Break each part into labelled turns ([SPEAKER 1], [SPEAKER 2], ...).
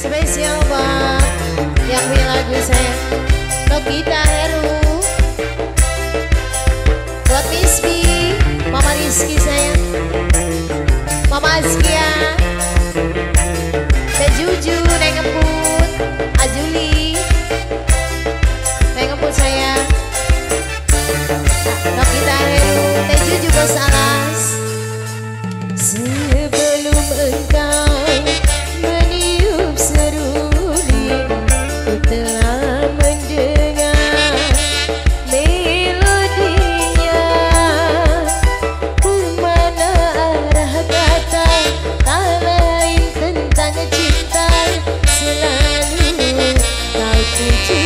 [SPEAKER 1] spesial buat yang punya lagu saya. Untuk kita Heru buat Miss B, Mama Rizky sayang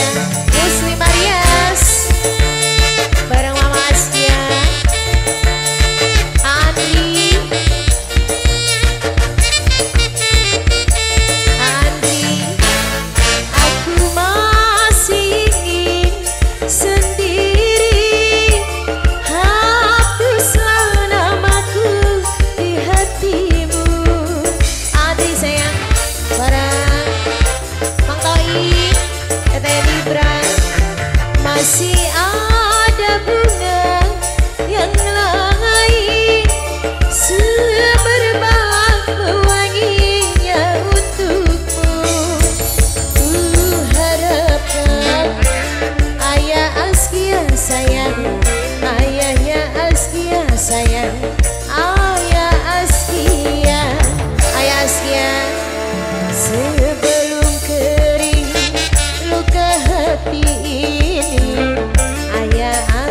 [SPEAKER 1] bien.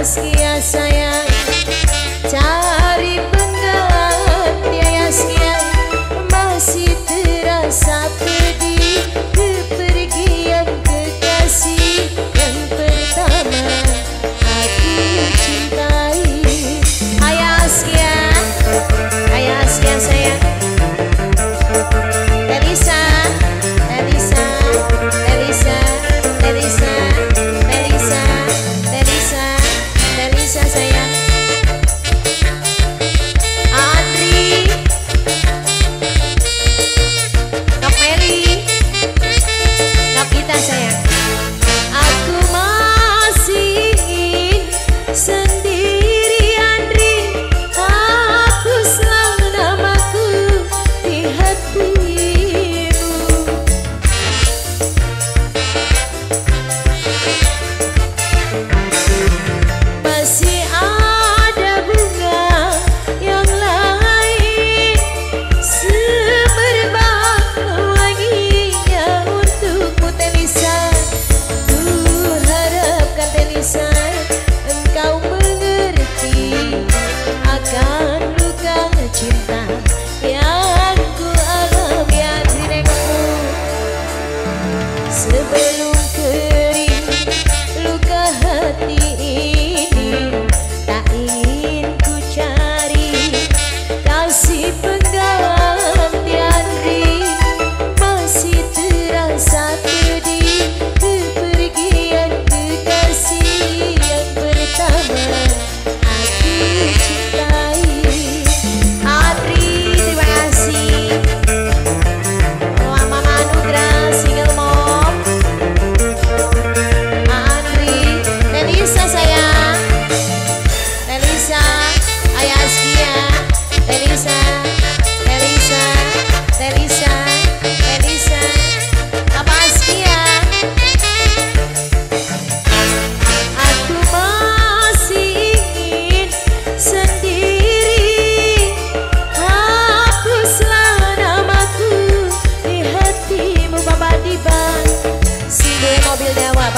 [SPEAKER 1] Sampai Cari penggalan ya, ya, masih terasa sati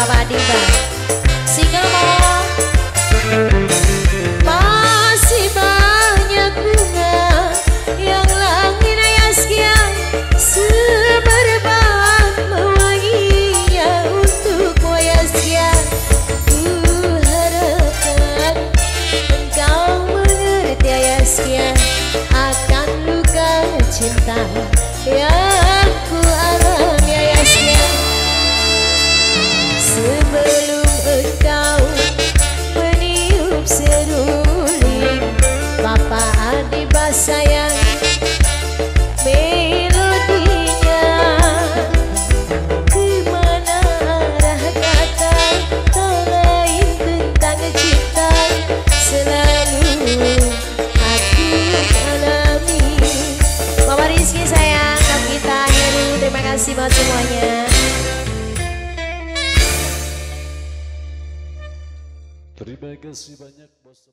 [SPEAKER 1] boba diba kasih buat semuanya
[SPEAKER 2] Terima kasih banyak bos.